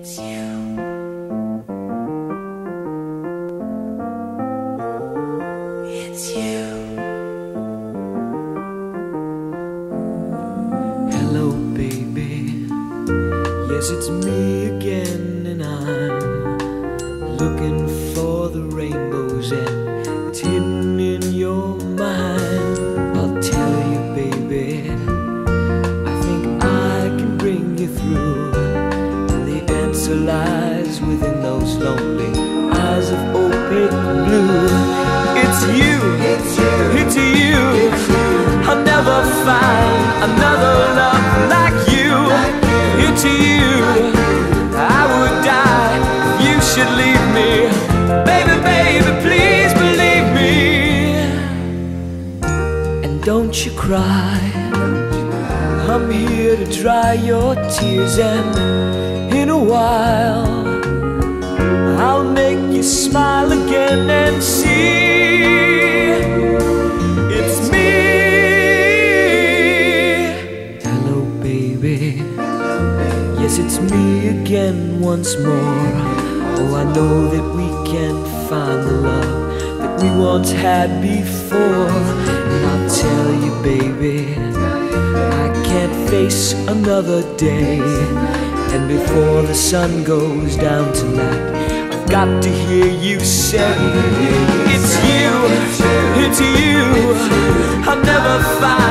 It's you. It's you. Hello, baby. Yes, it's me again, and I'm looking for the rainbows, and it's blue. It's you, it's you, it's you. I'll never find another love like you. It's you. I would die if you should leave me. Baby, baby, please believe me. And don't you cry. I'm here to dry your tears, and in a while, you smile again and see it's me. Hello, baby. Yes, it's me again once more. Oh, I know that we can find the love that we once had before. And I'll tell you, baby, I can't face another day. And before the sun goes down tonight, got to hear you say, It's you, it's you. I'll never find